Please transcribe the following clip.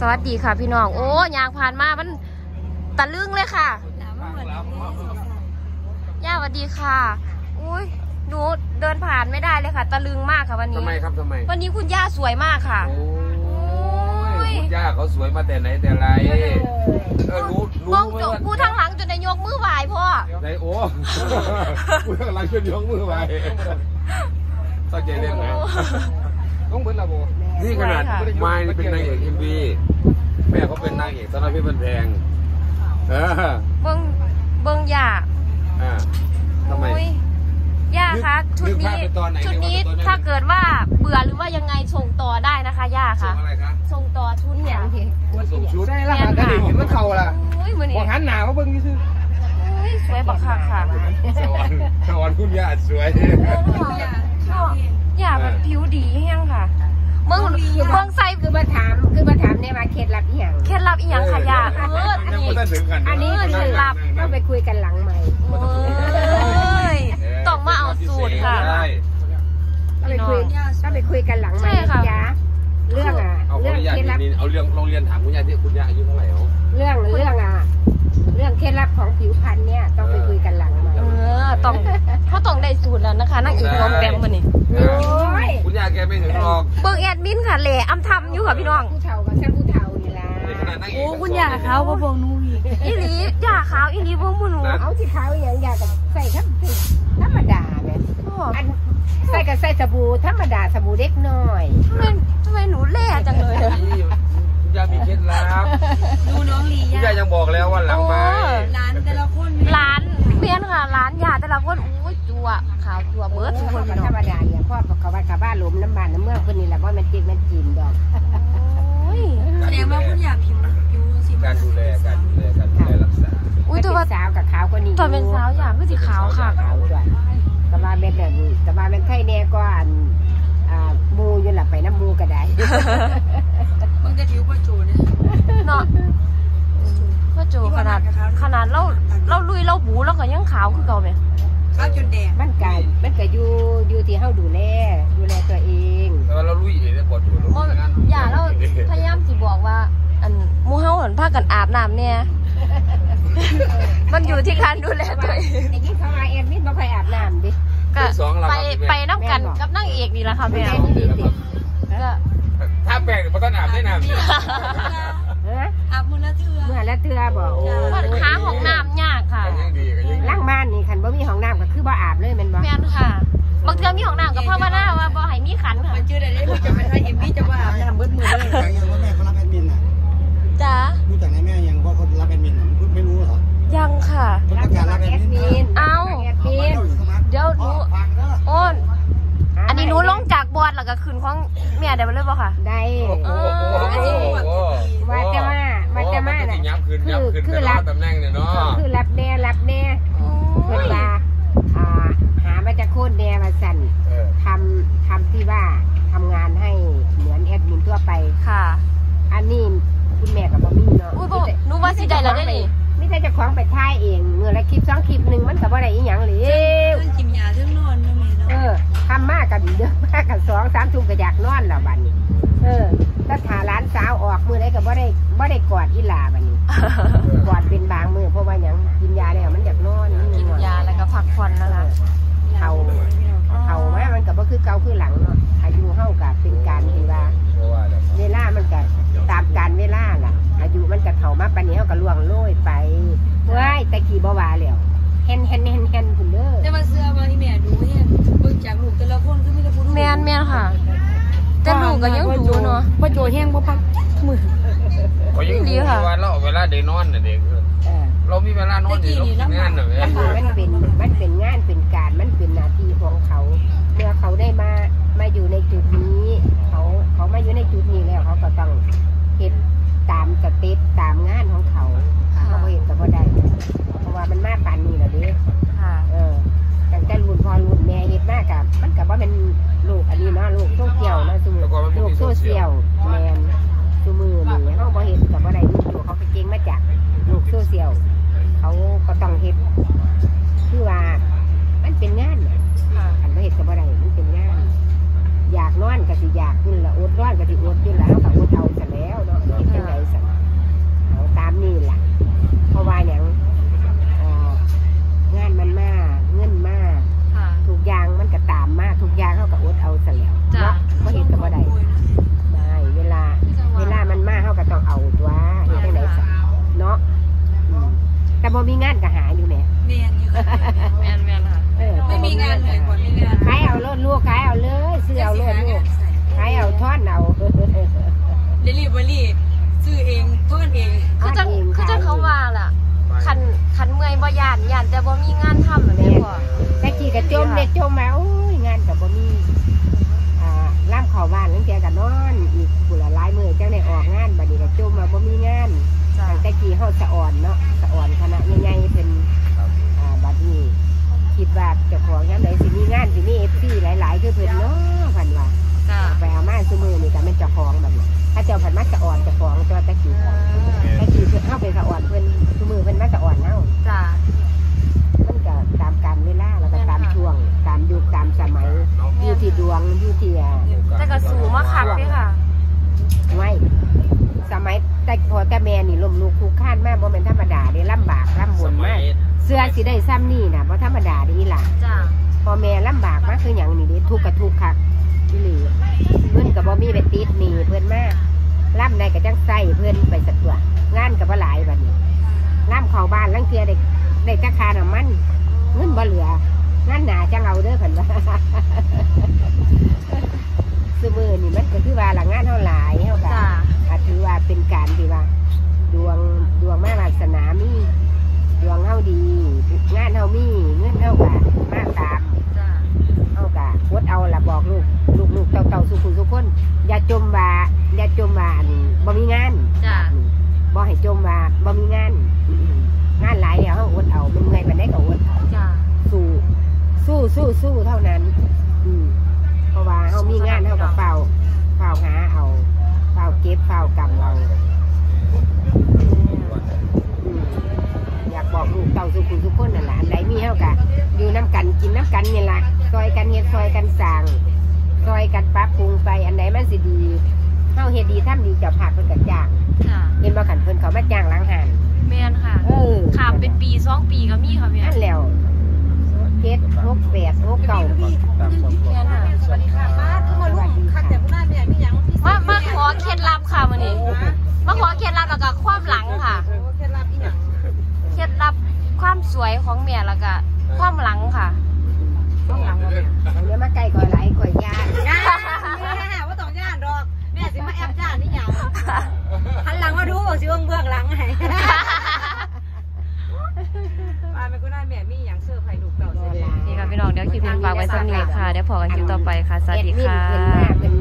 สวัสดีค่ะพี่น้อง โอ้ยางผ่านมามันตะลึงเลยค่ะย่าสวัสดีค่ะ อุ้ยหนูเดินผ่านไม่ได้เลยค่ะ ตะลึงมากค่ะวันนี้ทำไมครับทำไม วันนี้คุณย่าสวยมากค่ะ โอ้โอ้ยยคุณย่าเขาสวยมาแต่ไหนแต่ไรเออรู้รู้มองไหมจบว่าผู้ทั้งหลังจนได้ยกมือไหวพ่อไหนโอ้กูกำลังจะยกมือไว้เข้าใจเล่นไหมต้องเบิ้ลละโบ นี่ขนาดสวยค่ะไม้นี่เป็นนางเอกเอ็มวีแม่เขาเป็นนางเอกสำหรับพี่บันแพงเออเบิ้งเบิ้งย่าอ่าทำไมโอ้ยย่าคะนึกชุดนึกภานี้พไปตอนไหนชุดนี้นึกว่าตอนไหนถ้าเกิดว่าเบื่อหรือว่ายังไงส่งต่อได้นะคะย่าส่ค่ะงอะไรครับส่งต่อชุดเนี่ยส่งชุดใช่ละค่ะก็ได้เห็นมันเข่าละอุ้ยมือนี้บอกหันหนาวเบิ้งนี่คืออุ้ยสวยบักคักค่ะสวรรค์สวรรค์คุณย่าสวยอย่าแบบผิวดีแห้งค่ะเมืองเมืองไซคือมาถามคือมาถามเนี่ยมาเคล็ดลับอีหยังเคล็ดลับอีหยังค่ะย่าเออยังนี่ไม่ได้ถึงกันอันนี้เออคือเคล็ดลับต้องไปคุยกันหลังใหม่โอ้ยต้องมาเอาสูตรค่ะใช่ต้องไปคุยต้องไปคุยกันหลังใหม่ใช่ค่ะจ้าเรื่องอะเอาขอเรื่อองนุญาตเคล็ดลับนิดๆเอาเรื่องโรงเรียนถามคุณย่าที่คุณย่าอายุเท่าไหร่เอาเรื่องเรื่องอะเรื่องเคล็ดลับของผิวพรรณเนี่ยต้องไปคุยกันหลังใหม่เออต้องเขาต้องได้สูตรแล้วนะคะนั่งอีกพร้อมแปมมานี่โอ้ย คุณย่าแกไม่ถึงหรอกเบิ่งแอดมินค่ะแหล่อำทำอยู่ค่ะพี่น้องผู้เฒ่าก็แค่ผู้เฒ่านี่ล่ะในขณะนั่งเอกโอ้คุณย่าเขาบ่บอกหนูอีกอีหลีย่าขาวอีหลีบ่มูหนูเอาที่เขาอย่างอยากกับใส่ธรรมธรรมดาเนี่ยโอ้อันใส่กับใส่สบู่ธรรมดาสบู่เล็กน้อยทำไมทำไมหนูแหล่จังเลยอะนี่คุณย่ามีเคล็ดลับดูน้องลีคุณย่าย่ายังบอกแล้วว่าหลังไม้ร้ นเมียนค่ะร้านยาแต่ละคนอุ้ยจัวขาวจัวเบิร์ดทุกคนธรพี่น้องรมดาเนี่ยพ่อเขาว่ากับบ้านหลุมน้ำบานน้ำเมืองคนนี้แหละว่ามันจิกมันจีนดอกโอ้ยแสดงว่าคุณย่าผิวผิวสิการดูแลการดูแลการดูแลรักษาอุ้ยแต่ว่าสาวกับขาวคนนี้ตอนเป็นสาวอย่างก็สีขาวค่ะขาวด้วยแต่ว่าเป็นแบบนี้แต่ว่าเป็นไข่แน่ก็อันอ่ามูอยู่หลับไปน้ำมูก็ได้มึงจะผิวประโจเนี่ยเนาะ พ่อโจขนาดขนาดเราเราลุยเราบูเราก็ยังขาวคือเก่าไหมข้าวจนแดงมันกายมันก็อยู่อยู่ที่เฮาดูแลดูแลตัวเองแต่ว่าเราลุยเองเนี่ยปวดหัวเพราะอย่าเราพยายามสิบอกว่า อันหมูเฮาหันผ้ากันอาบน้ำเนี่ยมันอยู่ที่การดูแลตัวเองไอ้ที่เขามาแอดมิดบ่ค่อยอาบน้ำดิก็ไปไปน้ำกันกับนั่งเอกนี่แหละค่ะแม่ก็ถ้าแปลกมันก็อาบได้น้ำฮะ อาบมือละเทือเมื่อละเทื่อบอกก็หาห้องน้ำยากค่ะกันยังดีกันยังดีล้างบ้านนี่คันบ่มีห้องน้ำก็คือบ่อาบเลยแม่นบ่แม่นค่ะบางเทื่อมีห้องน้ำกับพ่อมาหน้าว่าบ่ให้มีขันค่ะมันชื่ออะไรได้มึงจะมาทายเอ็มพี่จะว่าอาบน้ำเบิดมือเลยยังยังว่าแม่เขารับแอดมินอะจ้ารู้จักไหนแม่ยังว่าเขารับแอดมินอะพูดไม่รู้เหรอยังค่ะเขาประกาศรับแอดมินเอ้าแอดมินเดี๋ยวหนูฟังนะโอนอันนี้หนูลงจากบอร์ดแล้วก็ขึ้นของแม่ได้บ่เลยบ่ค่ะ ได้โอ้โหโอ้โห ว่าแต่ว่าว่าแต่ว่าน่ะน่ะยับขึ้นยับขึ้นแต่ละตำแหน่งเนี่ยเนาะคือรับแน่รับแน่เพิ่นว่าอ่าหามาจากโคตรแน่มาสั่นเออทำทำที่ว่าทำงานให้เหมือนแอดมินทั่วไปค่ะ อันนี้คุณแม่กับบ่มีเนาะอุ้ยบ่หนูว่าสิได้แล้วได้นี่ไม่ใช่เจะคล้าของไปถ่ายเองเมื่อละคลิปสองคลิปหนึ่งมันก็บ่ได้อีหยังเลยเรื่องกินยาเรื่องนอนเนาะแม่เอเนาะอทำมากกันเดือมากกันสองสามทุ่มก็อยากนอนแล้วบัดนี้ เออถ้าถาร้านสาวออก มือได้ก็บ่ได้บ่ได้กอดอีหลาบัดนี้กอดเป็นบางมือเพราะว่าหยังกินยาแล้วมันอยากนอนมันกินง่วงยาแล้วก็พักผ่อนนะคะเขาเขามามันก็บ่คือเก่าคือหลังเนาะอายุเฮาก็เป็นการที่ว่าเพราะว่าเดี๋ยวเวลามันก็ตามการเวลาล่ะ อายุมันก็เข้ามาปานนี้เฮาก็ล่วงโรยไปว้ายตะกี้บ่ว่าแล้วเห็นเห็นเห็นเห็นคุณเด้อแต่ว่าเสื้อว่าที่แม่ดูเนี่ยเบิ่งจากลูกแต่ละคนคือมีแต่ผู้ดูแม่นแม่นค่ะ แต่ลูกก็ยังดูเนาะประโจแห้งบ่พักมือเขายังดูว่าเราเวลาเดนอนน่ะเด็กเออเรามีเวลานอนอยู่เรางานน่ะแม่มันเป็นมันเป็นงานเป็นการมันเป็นหน้าที่ของเขา เมื่อเขาได้มามาอยู่ในจุดนี้ เขาเขามาอยู่ในจุดนี้แล้วเขาก็ต้องเฮ็ดตาม step ตามงานของเขาเขาบ่เห็นก็บ่ได้เพราะว่ามันมาปานนี้แล้วเด้ค่ะเออตั้งแต่รุ่นพ่อรุ่นแม่เฮ็ดมากกับมันกับว่าเป็นลูกอั นนี้เนาะลูกโซเชียลเนาะซุมือลูกโซเชียลแมนซุมือนี่เฮาบ่เฮ็ดกับบ่ได้ลูกอยู่เขาไปเก่งมาจากลูกโซเชียลเขาก็ต้องเฮ็ดคือว่ามันเป็นงานน่ะค่ะคันบ่เฮ็ดก็บ่ได้มันเป็นงาน อยากนอนก็สิอยากคุณละอดนอนก็สิอดอยู่แล้วก็อดเอาซะ ขายเอาลถลูกขายเอาเลยซื้อเอาลถลูกขายเอาทอดเอาเดลิเวอรี่ซื้อเองทอดเองคือจะคือจะเขาว่าล่ะขันขันเมื่อยบ่ยานยานแต่บ่มีงานทำแบบนี้พอแต่กี่กระจมเด็กจมมาโอ้ยงานกับบ่มีล่ามเข่าบ้านนั่งแกกับนอนอีกผู้ละายมือเจ้าในออกงานบัดนี้กระจมมาบ่มีงานแต่กี่เขาสะอ่อนเนาะสะอ่อนคณะง่ายๆเป็นบัดนี้ คิดว่าเจ้าของยามใดสิมีงานสิมี FC หลาย ๆ คือเพิ่อนเนาะพันว่าจ้ะไปเอามาซุมือนี่ก็แม่นเจ้าของแบัดนี้ถ้าเจ้าผันมาสะอ่อนเจ้าของตัวตะกี้ตะกี้เพิ่นเฮาไปสะอ่อนเพิ่อนซุมือเพิ่อนมาสะอ่อนเฮาจ้ะมันก็ตามการเวลาแล้วก็ตามช่วง ตามยุคตามสมัยอยู่ที่ดวงอยู่ที่อ่าแต่ก็สูงมาคักเด้ค่ะไว้สมัยแต่พอแต่แม่นี่ลมลุกคลุกคลานมากบ่เป็นธรรมดาได้ลำบากลำบนมาก เสื้อสิได้ซ้ำนี่น่ะบ่ธรรมดาเด้อีหล่ะจ้ะพอแม่ลำบากมากคือหยังนี่เด้ทุกข์กับทุกข์คักอีหลีเพิ่นก็บ่มีไปติดหนี้เพิ่นมาล่ำใดก็จังใส่เพิ่นไปสักตัวงานก็บ่หลายบัดนี้ล่ำเข้าบ้านลังเทียได้ได้จักคาน้ำมันเงินบ่เหลืองานหนาจังเอาเด้อเพิ่นว่าซุมือนี่มันก็คือว่าหลังงานเท่าหลายเท่ากัจ้ะอาจถือว่าเป็นการที่ว่า ดวงดวงมาวาสนามี ดวงเฮาดี งานเฮามีเงินเฮากะมาตามจ้ะเฮากะวดเอาละบอกลูกลูกลูกเต่าเต่าสุขุนสุขคนอย่าจมว่าอย่าจมว่าอันบ่มีงานจ้ะบ่ให้จมว่าบ่มีงาน งานหลายแล้วเฮาอดเอาเป็นไงปานใดก็อดเอาจ้ะสู้สู้สู้สู้เท่านั้น อืมเพราะว่าเขามีงาน นน้ำกันนี่ละซอยกันเฮ็ดซอยกันสั่งซอยกันปรับปรุงไปอันไหนมันสิดีเฮาเฮ็ดดีทำดีเจะผักเพิ่นก็จ้างจ้ะเห็นบ่ขันเพิ่นเขามาจ้างล้างหันแม่นค่ะเออขามเป็นปีสองปีก็มีค่ะแม่นั่นแล้วเจ็ดหกแปดหกเก้าปีแม่นค่ะสวัสดีค่ะป้าคือมาลูกคักแต่ผู้หน้าแม่มีหยังพี่มามาขอเคล็ดลับค่ะมื้อนี้มาขอเคล็ดลับแล้วก็ความหลังค่ะโอ้เคล็ดลับอีหยังเคล็ดลับความสวยของแม่แล้วก็ความหลังค่ะ ต่าเสร็จแล้วนี่ค่ะพี่น้องเดี๋ยวคลิปนี้ฝากไว้สักนิดค่ะเดี๋ยวพอกันคลิปต่อไปค่ะ สวัสดีแอมินค่ะเพิ่นมาเป็น